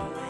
away.